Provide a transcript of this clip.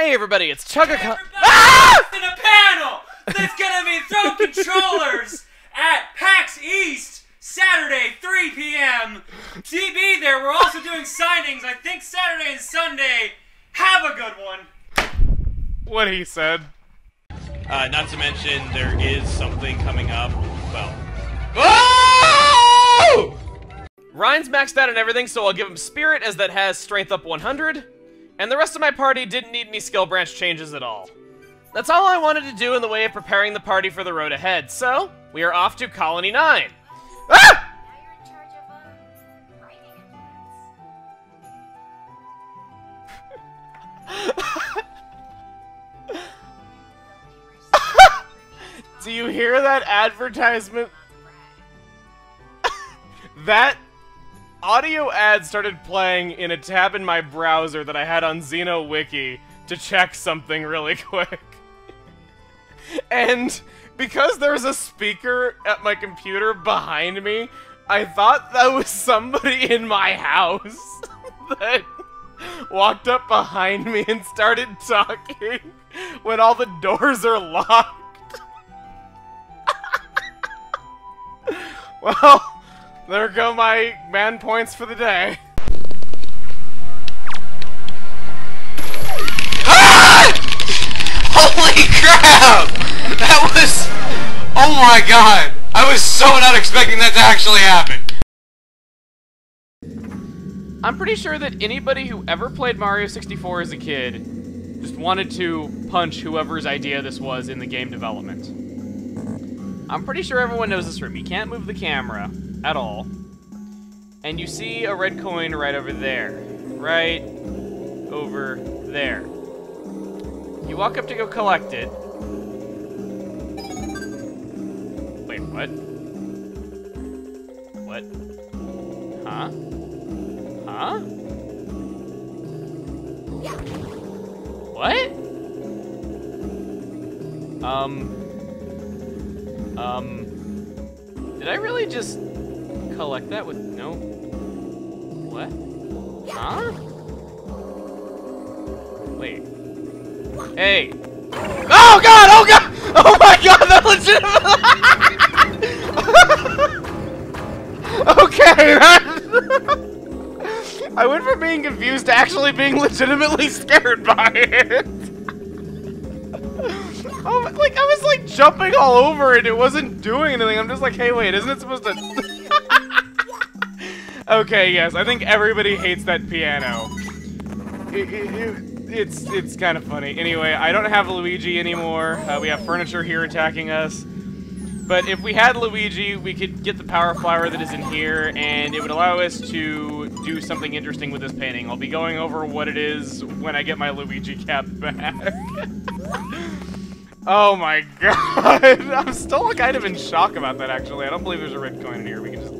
Hey everybody, it's Chugga. Everybody Ah! in a panel that's gonna be throw controllers at PAX East Saturday 3 p.m. To be there, we're also doing signings. I think Saturday and Sunday. Have a good one. What he said. Uh, not to mention, there is something coming up. Well. Oh! Reyn's maxed out and everything, so I'll give him Spirit as that has Strength up 100. And the rest of my party didn't need any skill branch changes at all. That's all I wanted to do in the way of preparing the party for the road ahead, so we are off to Colony 9. Ah! Do you hear that advertisement? that audio ads started playing in a tab in my browser that I had on Xeno Wiki to check something really quick. and because there's a speaker at my computer behind me, I thought that was somebody in my house that walked up behind me and started talking when all the doors are locked. Well, there go my man points for the day. Holy crap! That was... Oh my god! I was so not expecting that to actually happen! I'm pretty sure that anybody who ever played Mario 64 as a kid just wanted to punch whoever's idea this was in the game development. I'm pretty sure everyone knows this room. You can't move the camera at all. And you see a red coin right over there. Right over there. You walk up to go collect it. Wait, what? What? Huh? Huh? What? Um. Um. Did I really just collect that with no? What? Huh? Wait. Hey. Oh god! Oh god! Oh my god! That legit. okay. I went from being confused to actually being legitimately scared by it. oh, like I was like jumping all over it. It wasn't doing anything. I'm just like, hey, wait, isn't it supposed to? Okay, yes. I think everybody hates that piano. It, it, it, it's it's kind of funny. Anyway, I don't have Luigi anymore. Uh, we have furniture here attacking us. But if we had Luigi, we could get the power flower that is in here, and it would allow us to do something interesting with this painting. I'll be going over what it is when I get my Luigi cap back. oh my god. I'm still kind of in shock about that, actually. I don't believe there's a red coin in here. We can just